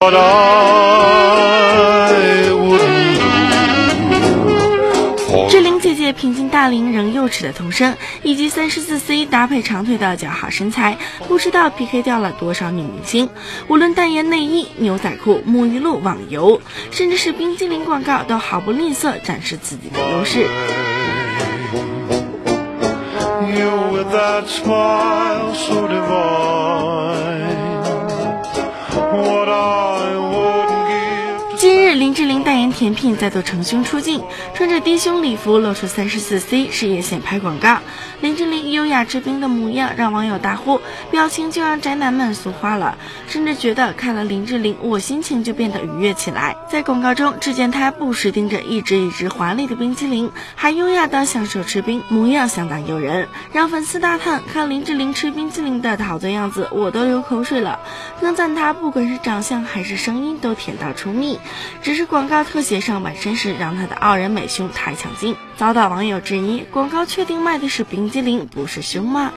But I 志玲姐姐平静大龄仍幼齿的童声，以及三十四 C 搭配长腿的姣好身材，不知道 PK 掉了多少女明星。无论代言内衣、牛仔裤、沐浴露、网游，甚至是冰激凌广告，都毫不吝啬展示自己的优势。you with that smile so divine. 林志玲代言甜品再度逞凶出镜，穿着低胸礼服露出三十四 C 事业线拍广告。林志玲优雅之冰的模样让网友大呼，表情就让宅男们俗化了，甚至觉得看了林志玲，我心情就变得愉悦起来。在广告中，只见她不时盯着一只一只华丽的冰淇淋，还优雅的享受吃冰，模样相当诱人，让粉丝大叹看林志玲吃冰淇淋的陶醉样子，我都流口水了。能赞她不管是长相还是声音都甜到出蜜，只是广告特写上半身时让他的傲人美胸太抢镜，遭到网友质疑，广告确定卖的是冰激凌不是胸吗？